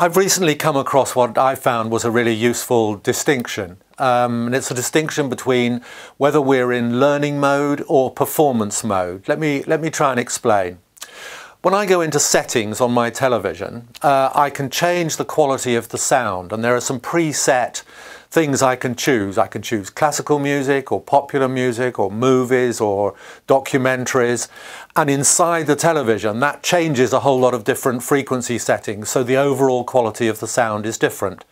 I've recently come across what I found was a really useful distinction. Um, and it's a distinction between whether we're in learning mode or performance mode. Let me, let me try and explain. When I go into settings on my television, uh, I can change the quality of the sound and there are some preset things I can choose. I can choose classical music or popular music or movies or documentaries. And inside the television, that changes a whole lot of different frequency settings. So the overall quality of the sound is different.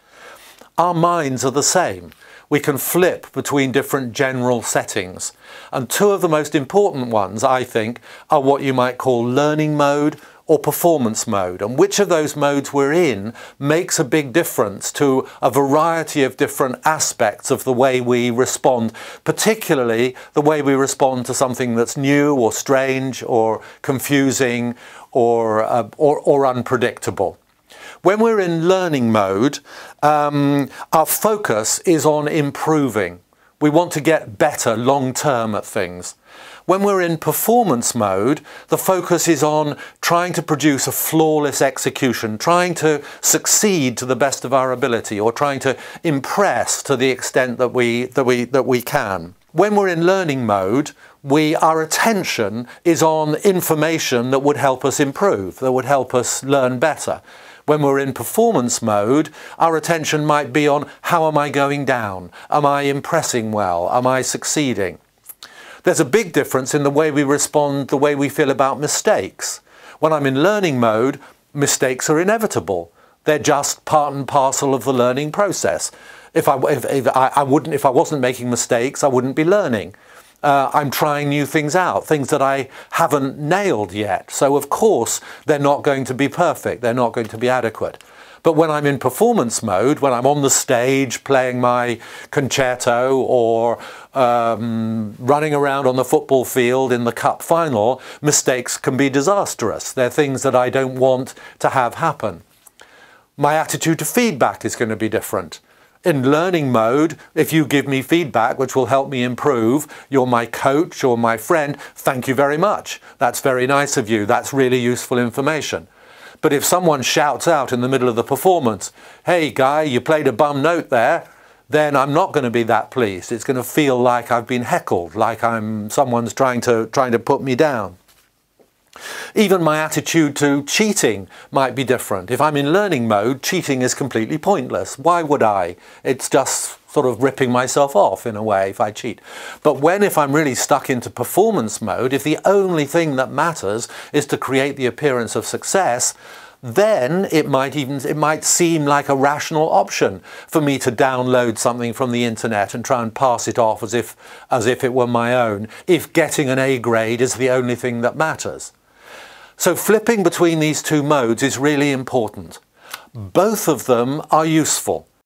Our minds are the same. We can flip between different general settings. And two of the most important ones, I think, are what you might call learning mode or performance mode. And which of those modes we're in makes a big difference to a variety of different aspects of the way we respond, particularly the way we respond to something that's new or strange or confusing or, uh, or, or unpredictable. When we're in learning mode, um, our focus is on improving. We want to get better long term at things. When we're in performance mode, the focus is on trying to produce a flawless execution, trying to succeed to the best of our ability or trying to impress to the extent that we, that we, that we can. When we're in learning mode, we, our attention is on information that would help us improve, that would help us learn better. When we're in performance mode, our attention might be on how am I going down? Am I impressing well? Am I succeeding? There's a big difference in the way we respond, the way we feel about mistakes. When I'm in learning mode, mistakes are inevitable. They're just part and parcel of the learning process. If I, if, if I, I wouldn't, if I wasn't making mistakes, I wouldn't be learning. Uh, I'm trying new things out, things that I haven't nailed yet. So of course, they're not going to be perfect. They're not going to be adequate. But when I'm in performance mode, when I'm on the stage playing my concerto or um, running around on the football field in the cup final, mistakes can be disastrous. They're things that I don't want to have happen. My attitude to feedback is going to be different. In learning mode, if you give me feedback which will help me improve, you're my coach or my friend, thank you very much. That's very nice of you. That's really useful information. But if someone shouts out in the middle of the performance, hey guy, you played a bum note there, then I'm not going to be that pleased. It's going to feel like I've been heckled, like I'm someone's trying to trying to put me down. Even my attitude to cheating might be different. If I'm in learning mode, cheating is completely pointless. Why would I? It's just sort of ripping myself off in a way if I cheat. But when, if I'm really stuck into performance mode, if the only thing that matters is to create the appearance of success, then it might even it might seem like a rational option for me to download something from the internet and try and pass it off as if as if it were my own if getting an A grade is the only thing that matters. So flipping between these two modes is really important. Both of them are useful.